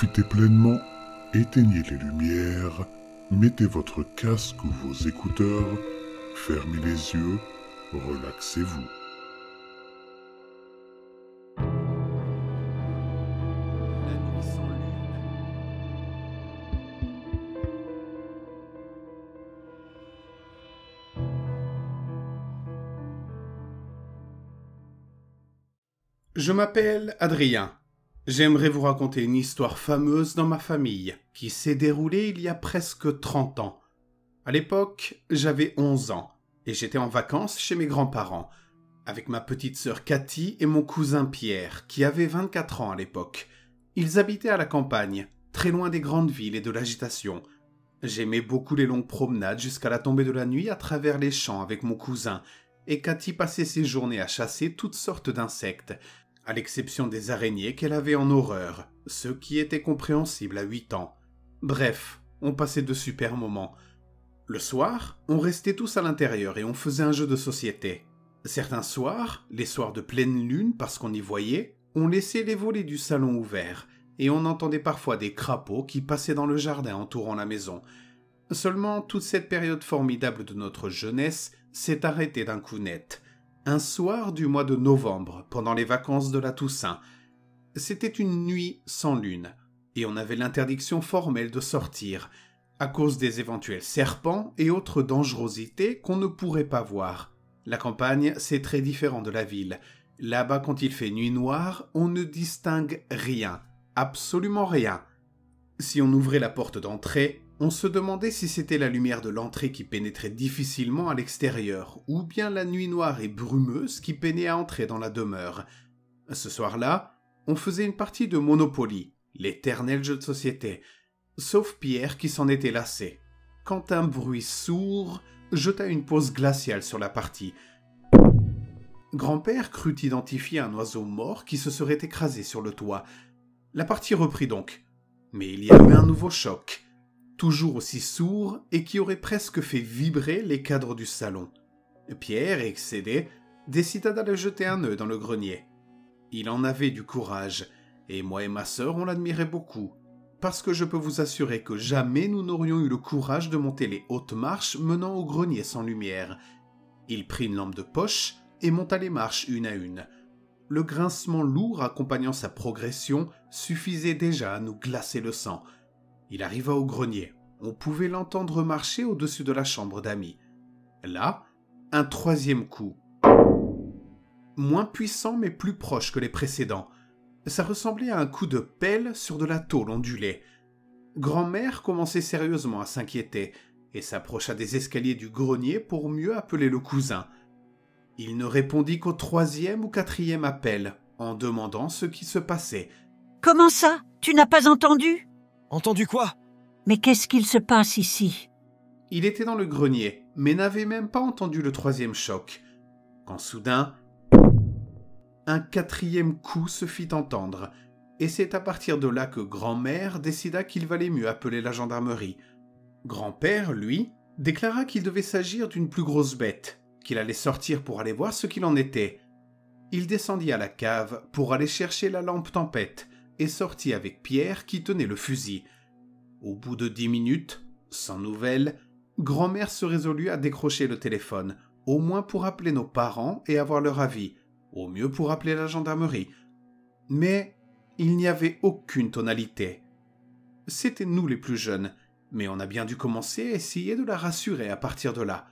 Profitez pleinement, éteignez les lumières, mettez votre casque ou vos écouteurs, fermez les yeux, relaxez-vous. La nuit sans lune. Je m'appelle Adrien. J'aimerais vous raconter une histoire fameuse dans ma famille qui s'est déroulée il y a presque 30 ans. À l'époque, j'avais 11 ans et j'étais en vacances chez mes grands-parents avec ma petite sœur Cathy et mon cousin Pierre qui avait 24 ans à l'époque. Ils habitaient à la campagne, très loin des grandes villes et de l'agitation. J'aimais beaucoup les longues promenades jusqu'à la tombée de la nuit à travers les champs avec mon cousin, et Cathy passait ses journées à chasser toutes sortes d'insectes, à l'exception des araignées qu'elle avait en horreur, ce qui était compréhensible à huit ans. Bref, on passait de super moments. Le soir, on restait tous à l'intérieur et on faisait un jeu de société. Certains soirs, les soirs de pleine lune parce qu'on y voyait, on laissait les volets du salon ouverts, et on entendait parfois des crapauds qui passaient dans le jardin entourant la maison. Seulement toute cette période formidable de notre jeunesse s'est arrêtée d'un coup net. Un soir du mois de novembre, pendant les vacances de la Toussaint. C'était une nuit sans lune, et on avait l'interdiction formelle de sortir, à cause des éventuels serpents et autres dangerosités qu'on ne pourrait pas voir. La campagne, c'est très différent de la ville. Là-bas, quand il fait nuit noire, on ne distingue rien, absolument rien. Si on ouvrait la porte d'entrée, on se demandait si c'était la lumière de l'entrée qui pénétrait difficilement à l'extérieur, ou bien la nuit noire et brumeuse qui peinait à entrer dans la demeure. Ce soir-là, on faisait une partie de Monopoly, l'éternel jeu de société, sauf Pierre qui s'en était lassé, quand un bruit sourd jeta une pause glaciale sur la partie. Grand-père crut identifier un oiseau mort qui se serait écrasé sur le toit. La partie reprit donc. Mais il y avait un nouveau choc, toujours aussi sourd et qui aurait presque fait vibrer les cadres du salon. Pierre, excédé, décida d'aller jeter un œuf dans le grenier. Il en avait du courage, et moi et ma sœur, on l'admirait beaucoup, parce que je peux vous assurer que jamais nous n'aurions eu le courage de monter les hautes marches menant au grenier sans lumière. Il prit une lampe de poche et monta les marches une à une. Le grincement lourd accompagnant sa progression suffisait déjà à nous glacer le sang. Il arriva au grenier. On pouvait l'entendre marcher au-dessus de la chambre d'amis. Là, un troisième coup. Moins puissant mais plus proche que les précédents. Ça ressemblait à un coup de pelle sur de la tôle ondulée. Grand-mère commençait sérieusement à s'inquiéter et s'approcha des escaliers du grenier pour mieux appeler le cousin. Il ne répondit qu'au troisième ou quatrième appel, en demandant ce qui se passait. Comment ça? Tu n'as pas entendu? Entendu quoi? Mais qu'est-ce qu'il se passe ici? Il était dans le grenier, mais n'avait même pas entendu le troisième choc, quand soudain, un quatrième coup se fit entendre, et c'est à partir de là que grand-mère décida qu'il valait mieux appeler la gendarmerie. Grand-père, lui, déclara qu'il devait s'agir d'une plus grosse bête, qu'il allait sortir pour aller voir ce qu'il en était. Il descendit à la cave pour aller chercher la lampe tempête et sortit avec Pierre qui tenait le fusil. Au bout de dix minutes, sans nouvelles, grand-mère se résolut à décrocher le téléphone, au moins pour appeler nos parents et avoir leur avis, au mieux pour appeler la gendarmerie. Mais il n'y avait aucune tonalité. C'était nous les plus jeunes, mais on a bien dû commencer à essayer de la rassurer à partir de là.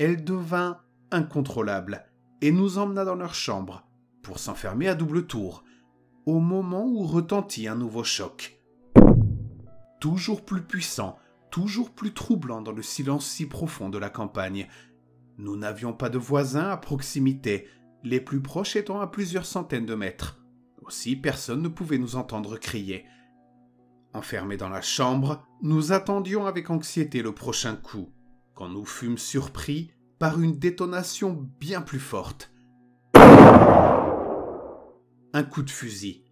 Elle devint incontrôlable et nous emmena dans leur chambre pour s'enfermer à double tour, au moment où retentit un nouveau choc. Toujours plus puissant, toujours plus troublant dans le silence si profond de la campagne. Nous n'avions pas de voisins à proximité, les plus proches étant à plusieurs centaines de mètres. Aussi personne ne pouvait nous entendre crier. Enfermés dans la chambre, nous attendions avec anxiété le prochain coup, quand nous fûmes surpris par une détonation bien plus forte. Un coup de fusil.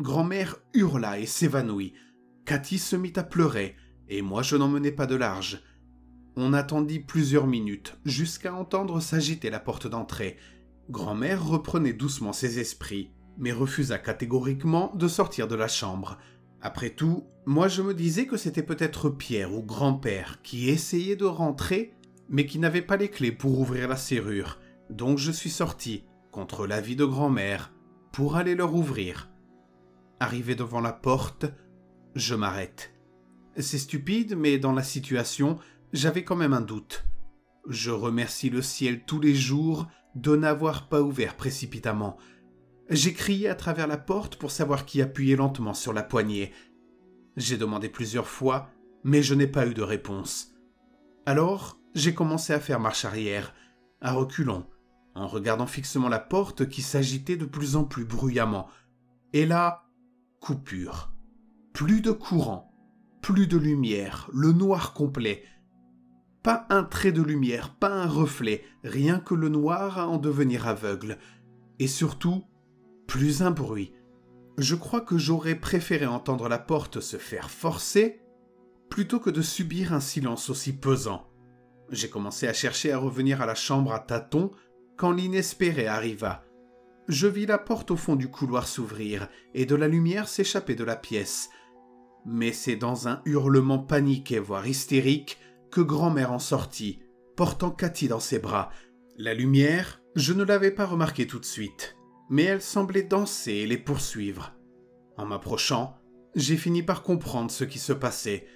Grand-mère hurla et s'évanouit. Cathy se mit à pleurer, et moi je n'en menais pas de large. On attendit plusieurs minutes, jusqu'à entendre s'agiter la porte d'entrée. Grand-mère reprenait doucement ses esprits, mais refusa catégoriquement de sortir de la chambre. Après tout, moi je me disais que c'était peut-être Pierre ou grand-père qui essayait de rentrer, mais qui n'avait pas les clés pour ouvrir la serrure. Donc je suis sorti, contre l'avis de grand-mère, pour aller leur ouvrir. Arrivé devant la porte, je m'arrête. C'est stupide, mais dans la situation, j'avais quand même un doute. Je remercie le ciel tous les jours de n'avoir pas ouvert précipitamment. J'ai crié à travers la porte pour savoir qui appuyait lentement sur la poignée. J'ai demandé plusieurs fois, mais je n'ai pas eu de réponse. Alors, j'ai commencé à faire marche arrière, à reculons, en regardant fixement la porte qui s'agitait de plus en plus bruyamment. Et là, coupure. Plus de courant, plus de lumière, le noir complet. Pas un trait de lumière, pas un reflet, rien que le noir à en devenir aveugle. Et surtout, plus un bruit. Je crois que j'aurais préféré entendre la porte se faire forcer plutôt que de subir un silence aussi pesant. J'ai commencé à chercher à revenir à la chambre à tâtons quand l'inespéré arriva. Je vis la porte au fond du couloir s'ouvrir et de la lumière s'échapper de la pièce. Mais c'est dans un hurlement paniqué, voire hystérique, que grand-mère en sortit, portant Cathy dans ses bras. La lumière, je ne l'avais pas remarquée tout de suite mais elle semblait danser et les poursuivre. En m'approchant, j'ai fini par comprendre ce qui se passait.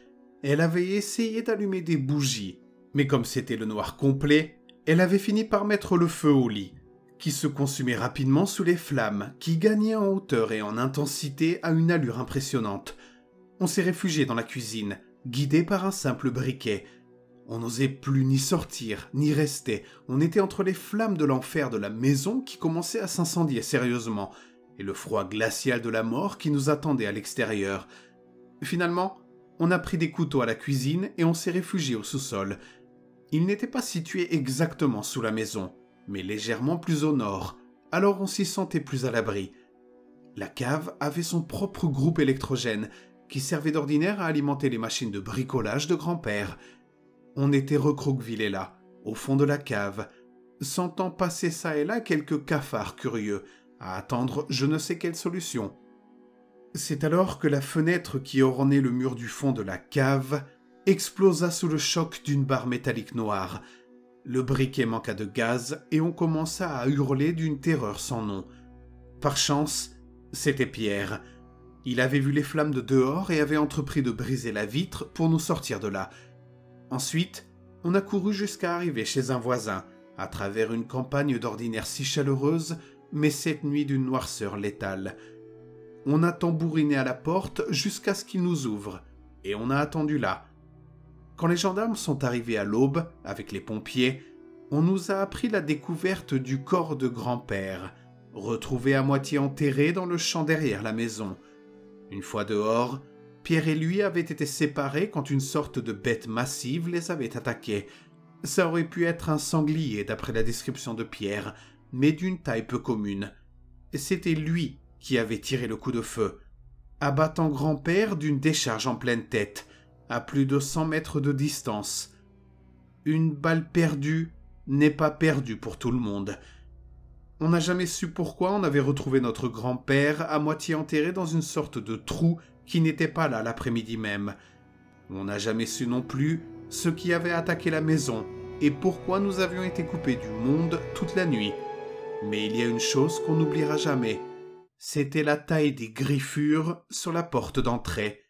Elle avait essayé d'allumer des bougies, mais comme c'était le noir complet, elle avait fini par mettre le feu au lit, qui se consumait rapidement sous les flammes, qui gagnaient en hauteur et en intensité à une allure impressionnante. On s'est réfugié dans la cuisine, guidé par un simple briquet, on n'osait plus ni sortir, ni rester. On était entre les flammes de l'enfer de la maison qui commençait à s'incendier sérieusement, et le froid glacial de la mort qui nous attendait à l'extérieur. Finalement, on a pris des couteaux à la cuisine et on s'est réfugié au sous-sol. Il n'était pas situé exactement sous la maison, mais légèrement plus au nord, alors on s'y sentait plus à l'abri. La cave avait son propre groupe électrogène, qui servait d'ordinaire à alimenter les machines de bricolage de grand-père, on était recroquevillés là, au fond de la cave, sentant passer ça et là quelques cafards curieux, à attendre je ne sais quelle solution. C'est alors que la fenêtre qui ornait le mur du fond de la cave explosa sous le choc d'une barre métallique noire. Le briquet manqua de gaz et on commença à hurler d'une terreur sans nom. Par chance, c'était Pierre. Il avait vu les flammes de dehors et avait entrepris de briser la vitre pour nous sortir de là. Ensuite, on a couru jusqu'à arriver chez un voisin, à travers une campagne d'ordinaire si chaleureuse, mais cette nuit d'une noirceur létale. On a tambouriné à la porte jusqu'à ce qu'il nous ouvre, et on a attendu là. Quand les gendarmes sont arrivés à l'aube, avec les pompiers, on nous a appris la découverte du corps de grand-père, retrouvé à moitié enterré dans le champ derrière la maison. Une fois dehors, Pierre et lui avaient été séparés quand une sorte de bête massive les avait attaqués. Ça aurait pu être un sanglier d'après la description de Pierre, mais d'une taille peu commune. C'était lui qui avait tiré le coup de feu, abattant grand-père d'une décharge en pleine tête, à plus de cent mètres de distance. Une balle perdue n'est pas perdue pour tout le monde. On n'a jamais su pourquoi on avait retrouvé notre grand-père à moitié enterré dans une sorte de trou qui n'était pas là l'après-midi même. On n'a jamais su non plus ce qui avait attaqué la maison et pourquoi nous avions été coupés du monde toute la nuit. Mais il y a une chose qu'on n'oubliera jamais. C'était la taille des griffures sur la porte d'entrée.